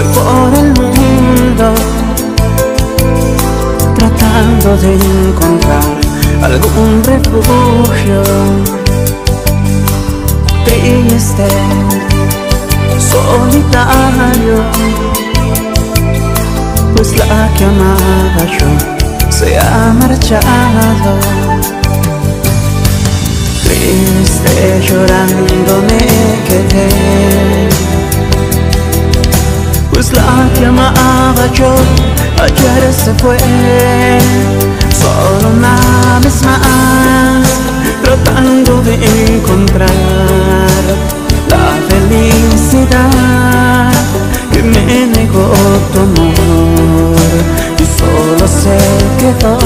Voy por el mundo tratando de encontrar algún refugio. Triste, solitario, pues la que amaba yo se ha marchado. Triste, llorando la que amaba yo. Ayer se fue, solo una vez más, tratando de encontrar la felicidad que me negó tu amor. Y solo se quedó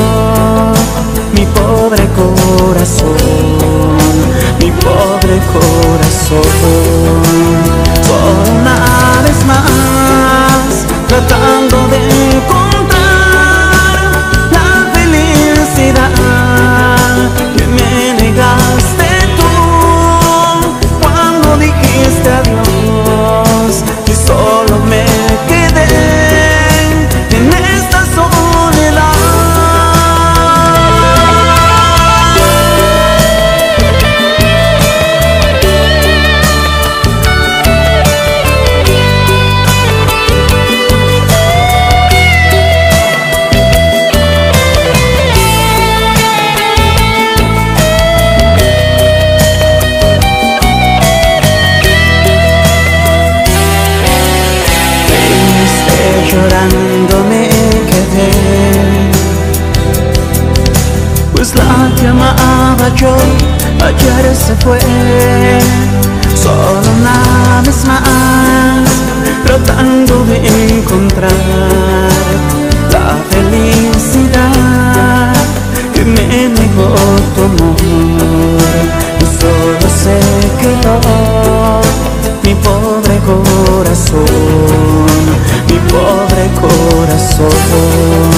mi pobre corazón, mi pobre corazón, llorando Que amaba yo ayer se fue Solo una vez más Tratando de encontrar La felicidad Que me negó tu amor Y solo se quedó Mi pobre corazón mi pobre corazón.